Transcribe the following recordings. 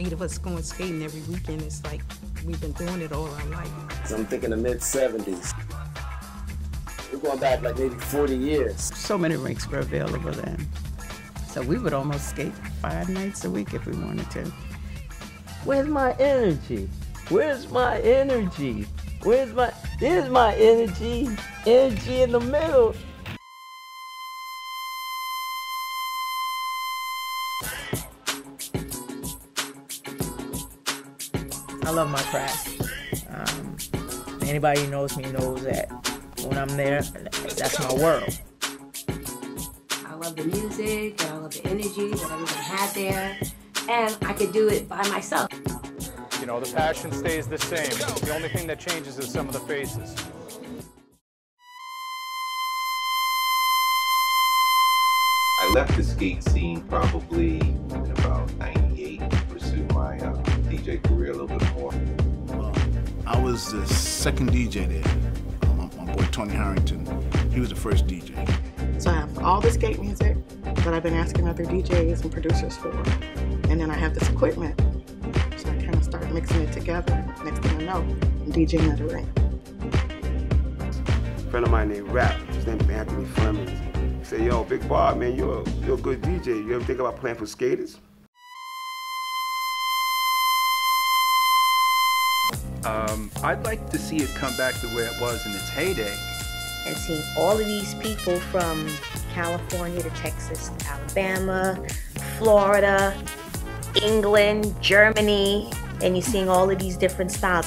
eight of us going skating every weekend. It's like we've been doing it all our life. So I'm thinking the mid 70s. We're going back like maybe 40 years. So many rinks were available then. So we would almost skate five nights a week if we wanted to. Where's my energy? Where's my energy? Where's my, there's my energy. Energy in the middle. I love my craft. Um, anybody who knows me knows that when I'm there, that's my world. I love the music, and I love the energy that everyone had there, and I could do it by myself. You know, the passion stays the same. The only thing that changes is some of the faces. I left the skate scene probably in about 98 to pursue my DJ career a little bit more. I was the second DJ there. Um, my boy Tony Harrington, he was the first DJ. So I have all this skate music that I've been asking other DJs and producers for. And then I have this equipment. So I kind of start mixing it together. Next thing I know, I'm DJing at a ring. A friend of mine named Rap, his name is Anthony Fleming. He said, yo, Big Bob, man, you're a, you're a good DJ. You ever think about playing for skaters? Um, I'd like to see it come back the way it was in its heyday. And seeing all of these people from California to Texas to Alabama, Florida, England, Germany, and you're seeing all of these different styles.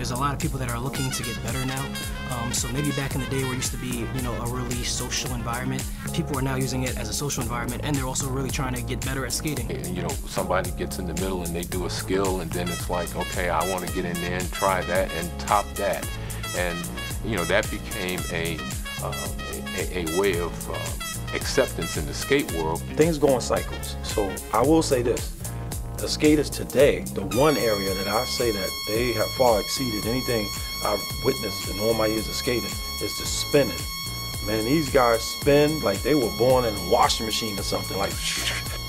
There's a lot of people that are looking to get better now. Um, so maybe back in the day where it used to be, you know, a really social environment, people are now using it as a social environment and they're also really trying to get better at skating. And, you know, somebody gets in the middle and they do a skill and then it's like, okay, I want to get in there and try that and top that. And, you know, that became a, uh, a, a, way of uh, acceptance in the skate world. Things go in cycles. So I will say this the skaters today, the one area that I say that they have far exceeded anything I've witnessed in all my years of skating is the spinning. Man, these guys spin like they were born in a washing machine or something. Like